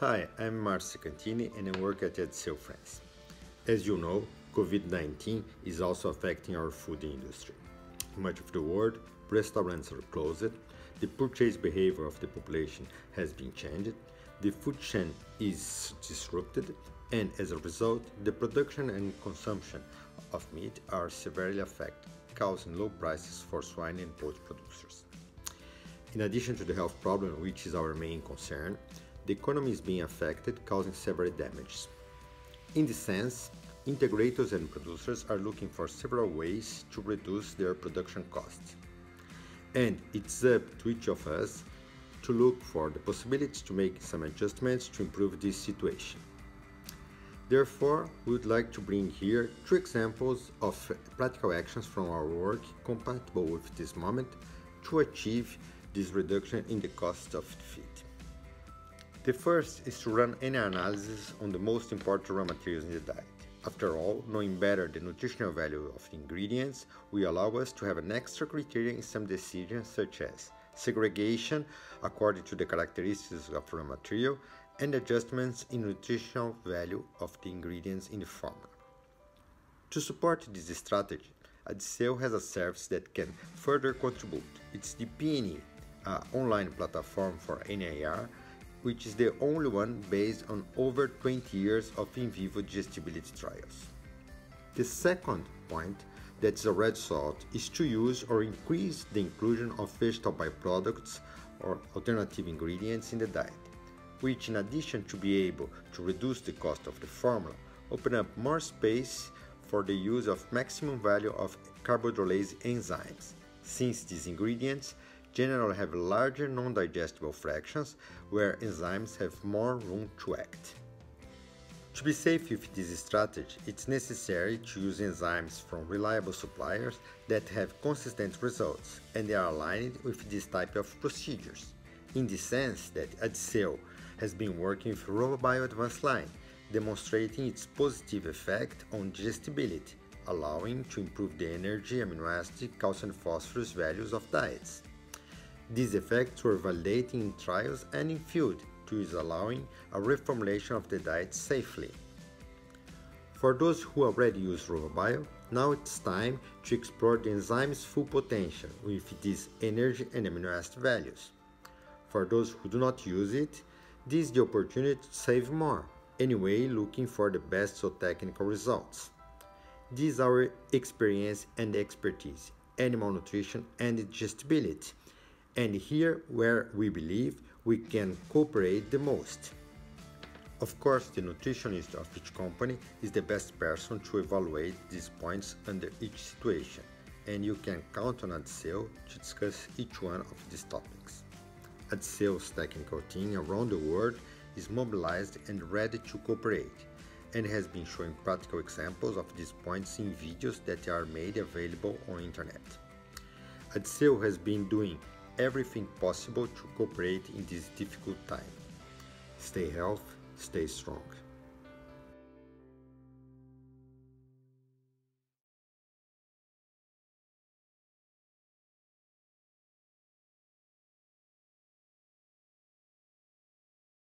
Hi, I'm Marcio Ceccantini and I work at Adisseo France. As you know, COVID-19 is also affecting our food industry. Much of the world, restaurants are closed, the purchase behavior of the population has been changed, the food chain is disrupted, and as a result, the production and consumption of meat are severely affected, causing low prices for swine and poultry producers. In addition to the health problem, which is our main concern, the economy is being affected, causing several damages. In this sense, integrators and producers are looking for several ways to reduce their production costs. And it's up to each of us to look for the possibilities to make some adjustments to improve this situation. Therefore, we would like to bring here two examples of practical actions from our work compatible with this moment to achieve this reduction in the cost of feed. The first is to run any analysis on the most important raw materials in the diet. After all, knowing better the nutritional value of the ingredients will allow us to have an extra criteria in some decisions such as segregation according to the characteristics of raw material and adjustments in nutritional value of the ingredients in the formula. To support this strategy, Adisseo has a service that can further contribute. It's the PNE, an uh, online platform for NIR, which is the only one based on over 20 years of in vivo digestibility trials. The second point that's a red salt is to use or increase the inclusion of vegetable byproducts or alternative ingredients in the diet which in addition to be able to reduce the cost of the formula, open up more space for the use of maximum value of carbohydrolase enzymes, since these ingredients generally have larger non-digestible fractions where enzymes have more room to act. To be safe with this strategy, it's necessary to use enzymes from reliable suppliers that have consistent results and they are aligned with this type of procedures. In the sense that Adisseo has been working with RovaBio Advanced line, demonstrating its positive effect on digestibility, allowing to improve the energy, amino acid, calcium and phosphorus values of diets. These effects were validated in trials and in field, thus allowing a reformulation of the diet safely. For those who already use RovaBio, now it's time to explore the enzyme's full potential with these energy and amino acid values. For those who do not use it, this is the opportunity to save more, anyway looking for the best so technical results. This is our experience and expertise, animal nutrition and digestibility, and here where we believe we can cooperate the most. Of course, the nutritionist of each company is the best person to evaluate these points under each situation, and you can count on Adisseo to discuss each one of these topics. Adisseo's technical team around the world is mobilized and ready to cooperate, and has been showing practical examples of these points in videos that are made available on internet. Adisseo has been doing everything possible to cooperate in this difficult time. Stay healthy, stay strong.